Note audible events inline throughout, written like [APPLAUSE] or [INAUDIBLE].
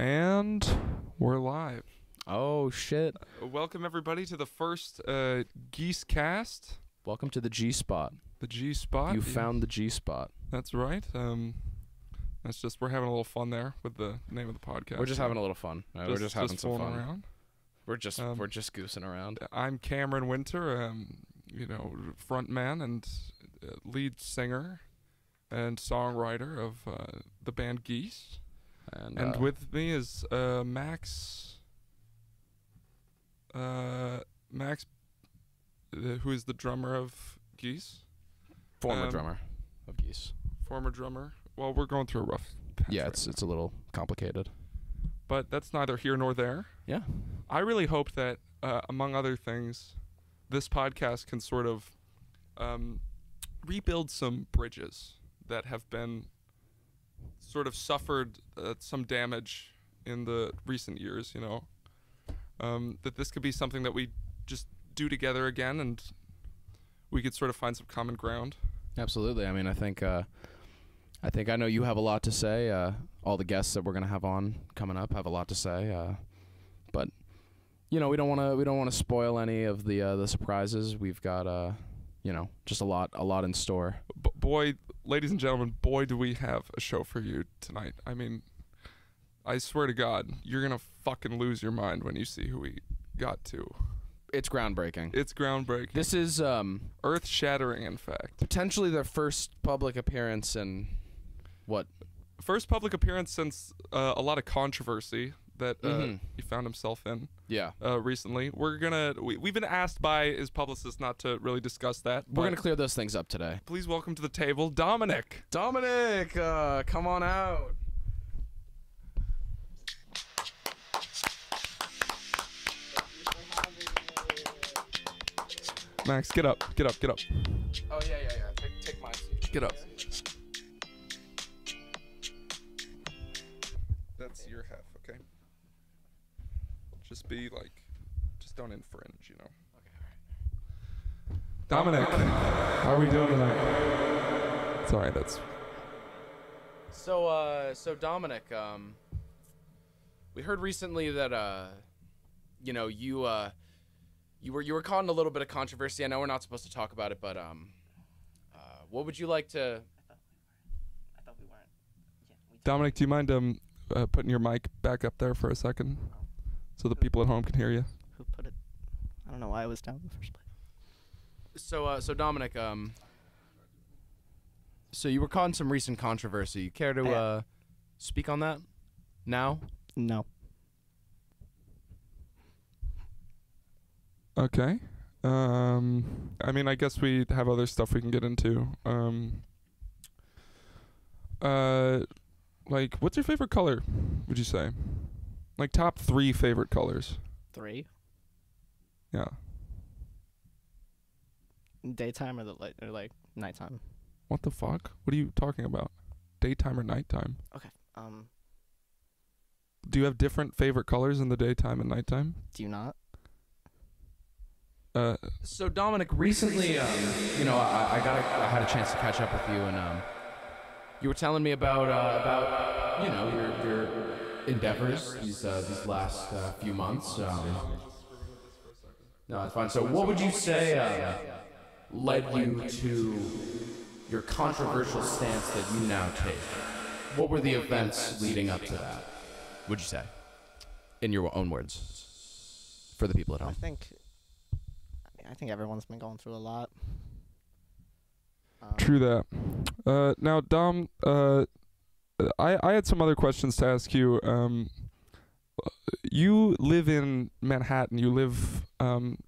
And we're live. Oh shit! Welcome everybody to the first uh, Geese Cast, Welcome to the G spot. the G spot. You found the G spot. That's right. Um, that's just we're having a little fun there with the name of the podcast. We're just having a little fun. Uh, we're just having some fun. around. We're just Um, we're just goosing around. I'm Cameron Winter. Um, you know, front man and uh, lead singer and songwriter of uh, the band Geese. And, And uh, with me is uh, Max. Uh, Max, uh, who is the drummer of Geese, former um, drummer of Geese. former drummer. Well, we're going through a rough. Yeah, right it's now. it's a little complicated. but that's neither here nor there. Yeah. I really hope that, uh, among other things, this podcast can sort of um, rebuild some bridges that have been sort of suffered uh, some damage in the recent years. You know, um, that this could be something that we just do together again, and we could sort of find some common ground. Absolutely. I mean, I think uh, I think I know you have a lot to say. Uh, all the guests that we're gonna have on coming up have a lot to say. Uh, but you know, we don't want to we don't want to spoil any of the uh, the surprises. We've got uh, you know, just a lot a lot in store. B- boy, ladies and gentlemen, boy, do we have a show for you tonight. I mean, I swear to God, you're gonna fucking lose your mind when you see who we got to. It's groundbreaking. It's groundbreaking. This is um, Earth shattering, in fact. potentially their first public appearance in what First public appearance since uh, a lot of controversy that uh, Mhm. he found himself in yeah uh, recently. We're gonna. We, we've been asked by his publicist not to really discuss that. we're gonna clear those things up today please welcome to the table, Dominic. dominic uh, come on out Max, get up, get up, get up, oh yeah yeah yeah take, take my seat get up. That's your half? Just be like, just don't infringe, you know. Dominic, how are we doing tonight? Sorry, that's so uh so dominic um we heard recently that uh you know you uh you were you were caught in a little bit of controversy i know we're not supposed to talk about it but um uh, what would you like to I thought we weren't. Yeah, we Dominic. Do you mind um uh, putting your mic back up there for a second, so the people at home can hear you? Who put it? I don't know why I was down in the first place. So, uh, so Dominic, um, so you were caught in some recent controversy. You care to uh, speak on that now? No. Okay. Um, I mean, I guess we have other stuff we can get into. Um, uh, like, what's your favorite color? Would you say? Like top three favorite colors? Three. Yeah. Daytime or the light or like nighttime. What the fuck? What are you talking about? Daytime or nighttime? Okay. Um. Do you have different favorite colors in the daytime and nighttime? Do you not? Uh, So Dominic, recently, um, you know, I, I got, a, I had a chance to catch up with you, and um, you were telling me about, uh, about, you know, your, your endeavors these, uh, these last uh, few months. Um, no, it's fine. So, what would you say uh, led you to your controversial stance that you now take? What were the events leading up to that? Would you say, in your own words, for the people at I home? think. I mean, I think everyone's been going through a lot. Um, True that. Uh, now, Dom, uh, I I had some other questions to ask you. Um, you live in Manhattan. You live um,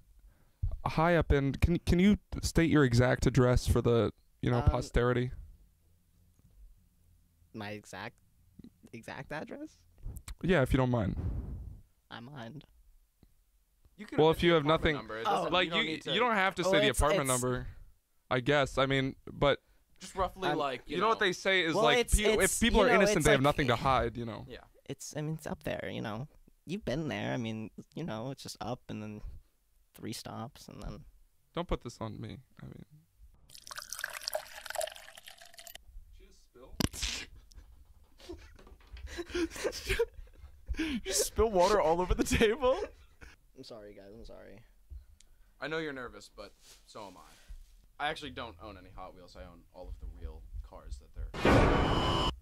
high up in. Can can you state your exact address for the you know Um, posterity? My exact exact address. Yeah, if you don't mind. I mind. You can Well, if you have nothing- Oh, like you, you don't have to Oh, say the apartment number. I guess. I mean, but just roughly I'm- like you, know, what they say is Well, like it's- pe- if people are know, innocent, it's they have nothing to hide. You know. yeah. It's. I mean, it's up there. You know. You've been there. I mean, you know, it's just up and then three stops and then. Don't put this on me. I mean. [LAUGHS] Just spill water all over the table. I'm sorry, guys. I'm sorry. I know you're nervous, but so am I. I actually don't own any Hot Wheels. I own all of the real cars that they're.